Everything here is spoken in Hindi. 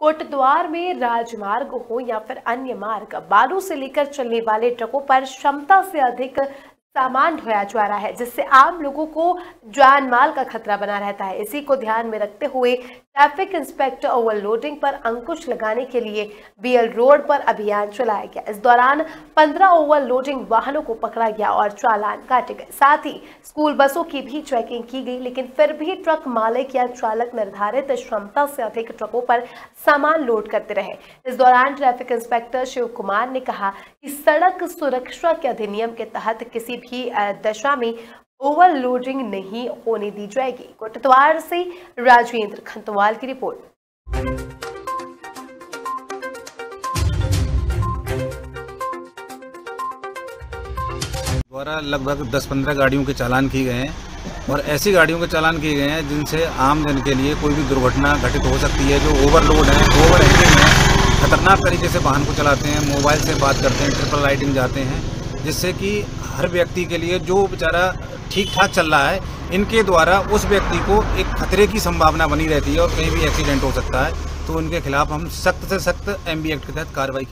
कोटद्वार में राजमार्ग हो या फिर अन्य मार्ग, बालू से लेकर चलने वाले ट्रकों पर क्षमता से अधिक सामान ढोया जा रहा है, जिससे आम लोगों को जान माल का खतरा बना रहता है। इसी को ध्यान में रखते हुए ट्रैफ़िक इंस्पेक्टर ओवरलोडिंग पर अंकुश लगाने के लिए बीएल रोड पर अभियान चलाया गया। इस दौरान 15 ओवरलोडिंग वाहनों को पकड़ा गया और चालान काटे गए। साथ ही स्कूल बसों की भी चेकिंग की गई, लेकिन फिर भी ट्रक मालिक या चालक निर्धारित क्षमता से अधिक ट्रकों पर सामान लोड करते रहे। इस दौरान ट्रैफ़िक इंस्पेक्टर शिव कुमार ने कहा कि सड़क सुरक्षा के अधिनियम के तहत किसी भी दशा में ओवरलोडिंग नहीं होने दी जाएगी। कोटद्वार से राजेंद्र खंतवाल की रिपोर्ट। द्वारा लगभग 10-15 गाड़ियों के चालान किए गए हैं और ऐसी गाड़ियों के चालान किए गए हैं जिनसे आम जन के लिए कोई भी दुर्घटना घटित हो सकती है। जो ओवरलोड है ओवर हेडिंग है, खतरनाक तरीके से वाहन को चलाते हैं, मोबाइल से बात करते हैं, ट्रिपल लाइटिंग जाते हैं। जिससे कि हर व्यक्ति के लिए जो बेचारा ठीक ठाक चल रहा है, इनके द्वारा उस व्यक्ति को एक खतरे की संभावना बनी रहती है और कहीं भी एक्सीडेंट हो सकता है तो उनके खिलाफ हम सख्त से सख्त एम एक्ट के तहत कार्रवाई की